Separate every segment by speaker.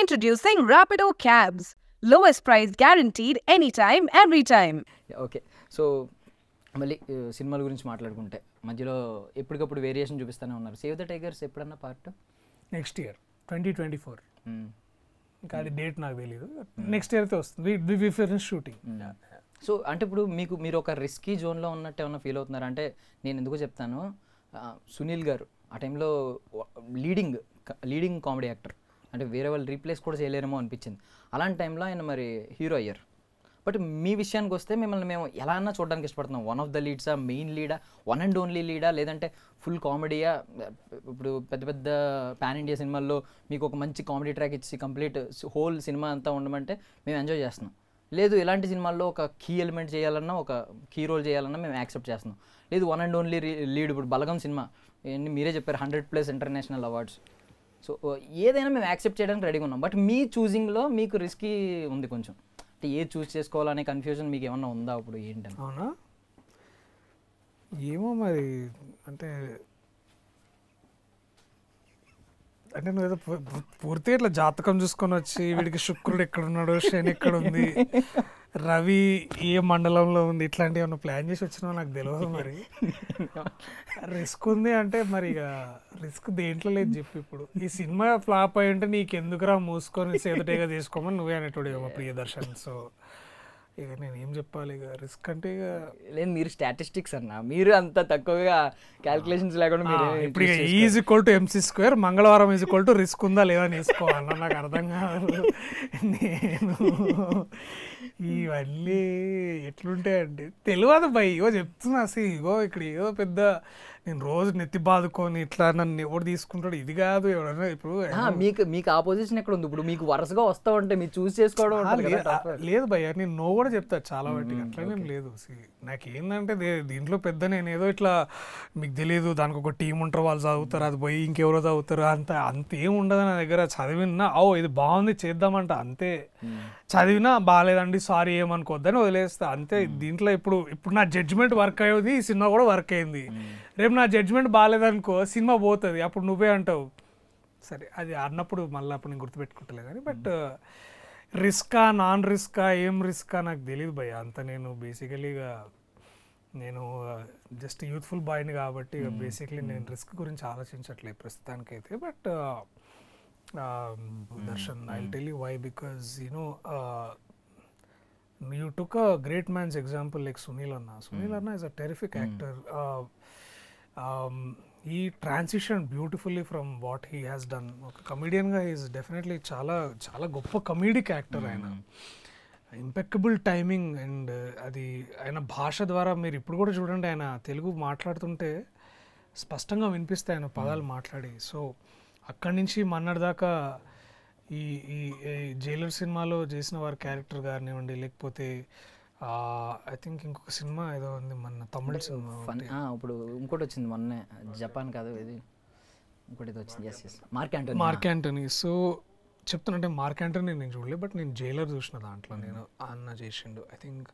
Speaker 1: Introducing Rapido Cabs. Lowest price guaranteed anytime, every time.
Speaker 2: Okay so మళ్ళీ సినిమాల గురించి మాట్లాడుకుంటే మధ్యలో ఎప్పటికప్పుడు వేరియేషన్ చూపిస్తూనే ఉన్నారు. సేవ్ ద టైగర్స్ ఎప్పుడన్నా part
Speaker 3: next year twenty twenty four ఇంకా అది డేట్ నాకు తెలియదు నెక్స్ట్ ఇయర్ అయితే వస్తుంది. వి ఫినిష్ షూటింగ్
Speaker 2: సో అంటే ఇప్పుడు మీకు మీరు ఒక రిస్కీ జోన్లో ఉన్నట్టు ఏమన్నా ఫీల్ అవుతున్నారు? అంటే నేను ఎందుకు చెప్తాను. సునీల్ గారు ఆ టైంలో లీడింగ్ లీడింగ్ కామెడీ యాక్టర్ అంటే వేరే వాళ్ళు రీప్లేస్ కూడా చేయలేరేమో అనిపించింది. అలాంటి టైంలో ఆయన మరి హీరో అయ్యారు. బట్ మీ విషయానికి వస్తే మిమ్మల్ని మేము ఎలా అన్నా చూడడానికి ఇష్టపడుతున్నాం. వన్ ఆఫ్ ద లీడ్సా మెయిన్ లీడా వన్ అండ్ ఓన్లీ లీడా లేదంటే ఫుల్ కామెడీయా ఇప్పుడు పెద్ద పెద్ద పాన్ ఇండియా సినిమాల్లో మీకు ఒక మంచి కామెడీ ట్రాక్ ఇచ్చి కంప్లీట్ హోల్ సినిమా అంతా ఉండమంటే మేము ఎంజాయ్ చేస్తున్నాం. లేదు ఇలాంటి సినిమాల్లో ఒక కీ ఎలిమెంట్ చేయాలన్నా ఒక కీ రోల్ చేయాలన్నా మేము యాక్సెప్ట్ చేస్తున్నాం. లేదు వన్ అండ్ ఓన్లీ లీడ్ ఇప్పుడు బలగం సినిమా. మీరే చెప్పారు hundred plus international awards so uh, ఏదైనా మేము యాక్సెప్ట్ చేయడానికి రెడీగా ఉన్నాం. బట్ మీ చూసింగ్లో మీకు రిస్కీ ఉంది కొంచెం. అంటే ఏది చూస్ చేసుకోవాలనే కన్ఫ్యూజన్ మీకు ఏమన్నా ఉందా ఇప్పుడు ఏంటని?
Speaker 3: అవునా? ఏమో మరి అంటే అంటే నువ్వు ఏదో పూర్తిగా ఇట్లా జాతకం చూసుకొని వచ్చి వీడికి శుక్రుడు ఎక్కడ ఉన్నాడు శని ఎక్కడ ఉంది రవి ఏ మండలంలో ఉంది? ఇట్లాంటివి ఏమన్నా ప్లాన్ చేసి వచ్చినావో? నాకు తెలియదు మరి. రిస్క్ ఉంది అంటే మరి ఇక రిస్క్ దేంట్లో లేదు చెప్పు ఇప్పుడు. ఈ సినిమా ఫ్లాప్ అయి ఉంటే నీకు ఎందుకురా మూసుకొని సేదటేగా తీసుకోమని నువ్వే అనేటోడు మా ప్రియదర్శన్. సో ఇక నేను ఏం చెప్పాలి ఇక? రిస్క్ అంటే ఇక
Speaker 2: లేదు మీరు స్టాటిస్టిక్స్ అన్న. మీరు అంత తక్కువగా క్యాల్కులేషన్స్ లేకుండా
Speaker 3: ఇప్పుడు is equal to MC square Mangalavaaram is equal to risk ఉందా లేదా అని వేసుకోవాలన్నా నాకు అర్థం కాదు. నేను ఇవన్నీ ఎట్లుంటాయండి? తెలియదు భయ్. ఇగో చెప్తున్నా అసలు ఇగో ఇక్కడ ఏదో పెద్ద నేను రోజు నెత్తి బాదుకొని ఇట్లా నన్ను ఎవడు తీసుకుంటాడు? ఇది కాదు ఎవడన్నా ఇప్పుడు
Speaker 2: మీకు మీకు ఆపోజిషన్ ఎక్కడ ఉంది? ఇప్పుడు మీకు వరుసగా వస్తా ఉంటే మీరు చూస్ చేసుకోవడం
Speaker 3: లేదు భయ్య నేను నో కూడా చెప్తా చాలా వాటికి. అట్లనేం లేదు నాకు ఏంటంటే దీంట్లో పెద్ద నేను ఏదో ఇట్లా మీకు తెలియదు దానికి ఒక టీం ఉంటారు వాళ్ళు చదువుతారు అది పోయి ఇంకెవరో చదువుతారు అంత అంత ఏం ఉండదు నా దగ్గర. చదివినా ఓ ఇది బాగుంది చేద్దామంట అంతే. చదివినా బాగాలేదండి సారీ ఏమనుకోవద్దని వదిలేస్తా. అంతే దీంట్లో ఇప్పుడు ఇప్పుడు నా జడ్జిమెంట్ వర్క్ అయ్యేది ఈ సినిమా కూడా వర్క్ అయింది. రేపు నా జడ్జిమెంట్ బాగాలేదనుకో సినిమా పోతుంది. అప్పుడు నువ్వే అంటావు సరే అది అన్నప్పుడు మళ్ళీ అప్పుడు నేను గుర్తుపెట్టుకుంటలే కానీ బట్ రిస్కా నాన్ రిస్కా ఏం రిస్కా నాకు తెలియదు భయ్య. అంత నేను బేసికలీగా నేను జస్ట్ యూత్ఫుల్ బాయ్ని కాబట్టి బేసిక్లీ నేను రిస్క్ గురించి ఆలోచించట్లేదు ప్రస్తుతానికైతే. But Darshan I tell you why because you know you took a great man's example like Sunil anna Sunil anna is a terrific actor ఈ transition beautifully from what he has done ఒక కమిడియన్గా is definitely చాలా చాలా గొప్ప comedic actor ఆయన. Impeccable timing and అది ఆయన భాష ద్వారా మీరు ఇప్పుడు కూడా చూడండి ఆయన తెలుగు మాట్లాడుతుంటే స్పష్టంగా వినిపిస్తాయి ఆయన పదాలు మాట్లాడి. సో అక్కడి నుంచి మన్నటిదాకా ఈ ఈ ఈ జైలర్ సినిమాలో చేసిన వారి క్యారెక్టర్ కానివ్వండి లేకపోతే ఐ థింక్ ఇంకొక సినిమా ఏదో ఉంది మన తమిళ సినిమా
Speaker 2: ఇప్పుడు ఇంకోటి వచ్చింది మొన్నే జపాన్ కాదు ఇది. ఇంకోటి వచ్చింది yes yes Mark Antony
Speaker 3: Mark Antony so చెప్తానంటే మార్క్ యాంటనీ నేను చూడలేదు బట్ నేను జైలర్ చూసిన దాంట్లో నేను అన్న చేసిండు. ఐ థింక్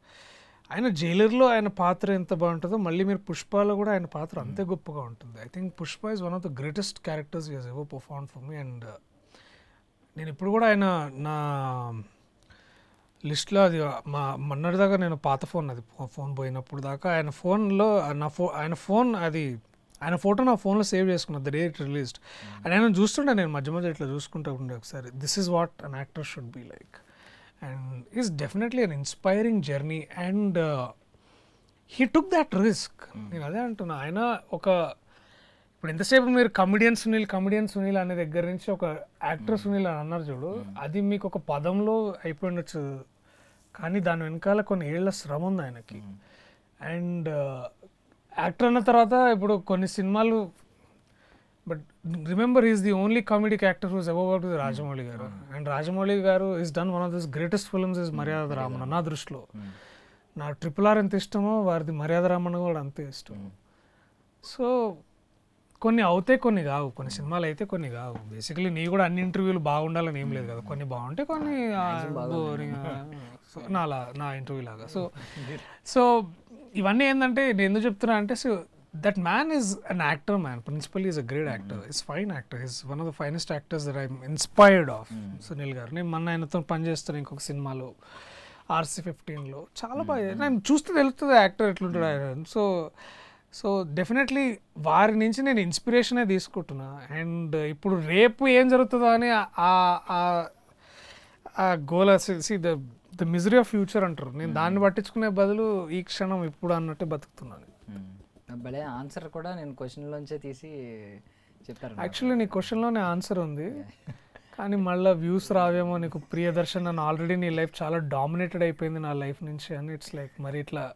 Speaker 3: ఆయన జైలర్లో ఆయన పాత్ర ఎంత బాగుంటుందో మళ్ళీ మీరు పుష్పలో కూడా ఆయన పాత్ర అంతే గొప్పగా ఉంటుంది. I think Pushpa is one of the greatest characters is ever perform for me and నేను ఇప్పుడు కూడా ఆయన నా లిస్ట్లో అది మా మొన్నటిదాకా నేను పాత ఫోన్ అది ఫోన్ పోయినప్పుడు దాకా ఆయన ఫోన్లో నా ఫో ఆయన ఫోన్ అది ఆయన ఫోటో నా ఫోన్లో సేవ్ చేసుకున్నా the day it released and ఆయన చూస్తుంటే నేను మధ్య మధ్య ఇట్లా చూసుకుంటూ ఉండే ఒకసారి this is what an actor should be like and is definitely an inspiring journey and he took that risk నేను అదే అంటున్నా ఆయన ఒక ఇప్పుడు ఎంతసేపు మీరు కమిడియన్ సునీల్ కమిడియన్ సునీల్ అనే దగ్గర నుంచి ఒక యాక్టర్ సునీల్ అని అన్నారు చూడు అది మీకు ఒక పదంలో అయిపోయి ఉండొచ్చు కానీ దాని వెనకాల కొన్ని ఏళ్ళ శ్రమ ఉంది ఆయనకి. అండ్ యాక్టర్ అన్న తర్వాత ఇప్పుడు కొన్ని సినిమాలు but remember is the only comedic actor whose work with Rajamouli garu. And Rajamouli garu is done one of this greatest films is Maryada Ramanna నా దృష్టిలో. నా ట్రిపుల్ ఆర్ ఎంత ఇష్టమో వారిది మర్యాద రామణ కూడా అంతే ఇష్టం. సో కొన్ని అవుతాయి కొన్ని కావు కొన్ని సినిమాలు అయితే కొన్ని కావు. బేసికలీ నీ కూడా అన్ని ఇంటర్వ్యూలు బాగుండాలని ఏం లేదు కదా. కొన్ని బాగుంటాయి కొన్ని బోరింగ్ సో నా నా ఇంటర్వ్యూ లాగా. సో సో ఇవన్నీ ఏంటంటే నేను ఎందుకు చెప్తున్నా అంటే so that man is an actor man. Principally is a great actor. He's fine actor. He's one of the finest actors that i'm inspired of Sunil garu. నేను మొన్న ఆయనతో పనిచేస్తాను ఇంకొక సినిమాలో ఆర్సీ ఫిఫ్టీన్లో చాలా బాగా నేను చూస్తే తెలుస్తుంది యాక్టర్ ఎట్లుంటాడు ఆయన. సో సో డెఫినెట్లీ వారి నుంచి నేను ఇన్స్పిరేషనే తీసుకుంటున్నా. అండ్ ఇప్పుడు రేపు ఏం జరుగుతుందో అని ఆ- ఆ- ఆ goal see the the misery of future అంటారు. నేను దాన్ని పట్టించుకునే బదులు ఈ క్షణం ఇప్పుడు అన్నట్టే బతుకుతున్నాను
Speaker 2: భలే ఆన్సర్ కూడా నేను క్వశ్చన్లోంచే తీసి చెప్పారు నాకు.
Speaker 3: యాక్చువల్లీ నీ క్వశ్చన్లోనే ఆన్సర్ ఉంది. కానీ మళ్ళీ వ్యూస్ రావేమో నీకు ప్రియదర్శన్ నన్ను ఆల్రెడీ నీ లైఫ్ చాలా డామినేటెడ్ అయిపోయింది నా లైఫ్ నుంచి. అని ఇట్స్ లైక్ మరి ఇట్లా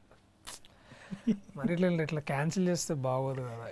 Speaker 3: మరి ఇట్లా ఇట్లా క్యాన్సిల్ చేస్తే బాగోదు కదా